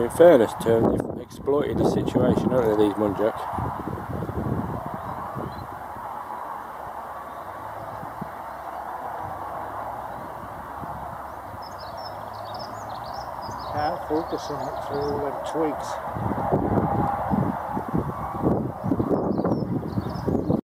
in fairness to them, they've exploited the situation, haven't they, these Muntjac? Can't focus on it through all them twigs.